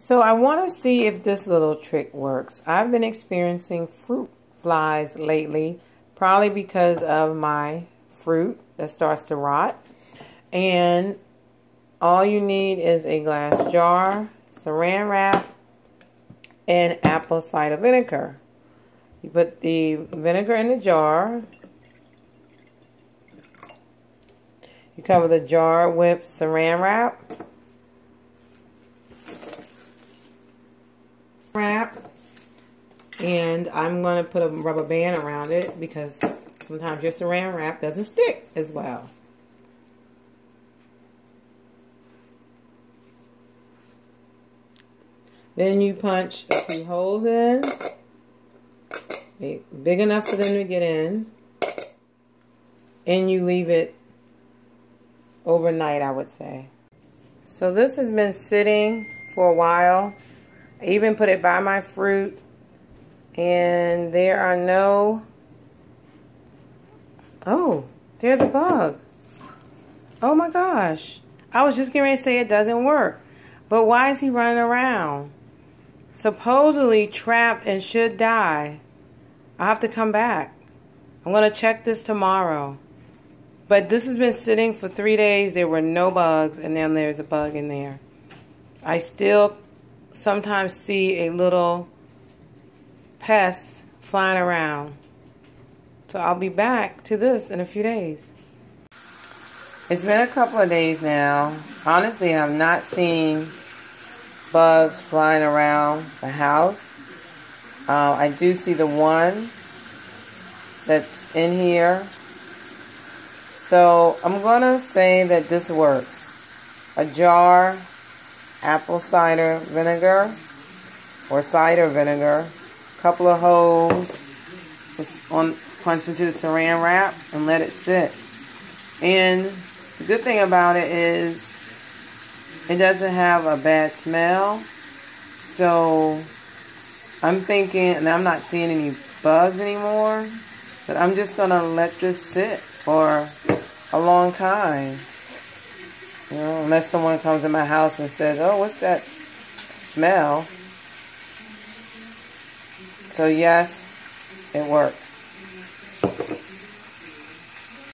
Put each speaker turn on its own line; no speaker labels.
So I want to see if this little trick works. I've been experiencing fruit flies lately, probably because of my fruit that starts to rot. And all you need is a glass jar, saran wrap, and apple cider vinegar. You put the vinegar in the jar. You cover the jar with saran wrap. Wrap. And I'm going to put a rubber band around it because sometimes your saran wrap doesn't stick as well. Then you punch a few holes in, big enough for them to get in, and you leave it overnight, I would say. So this has been sitting for a while. I even put it by my fruit, and there are no, oh, there's a bug. Oh my gosh. I was just getting ready to say it doesn't work. But why is he running around? supposedly trapped and should die. I have to come back. I'm going to check this tomorrow. But this has been sitting for three days. There were no bugs, and then there's a bug in there. I still sometimes see a little pest flying around. So I'll be back to this in a few days. It's been a couple of days now. Honestly, I've not seen bugs flying around the house. Uh, I do see the one that's in here. So I'm going to say that this works. A jar, apple cider vinegar or cider vinegar, couple of holes on punch into the saran wrap and let it sit. And the good thing about it is it doesn't have a bad smell. So I'm thinking, and I'm not seeing any bugs anymore, but I'm just going to let this sit for a long time. You know, unless someone comes in my house and says, oh, what's that smell? So yes, it works.